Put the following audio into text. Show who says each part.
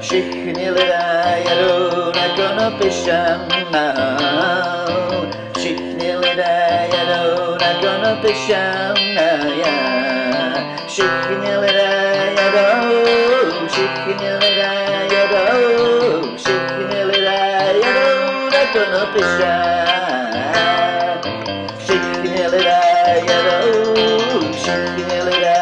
Speaker 1: Všichni lidé jedou na konopy šamnou. Všichni lidé jedou na konopy šamnou. Všichni lidé jedou, všichni lidé jedou, všichni lidé jedou na konopy šamnou. Všichni lidé jedou, všichni lidé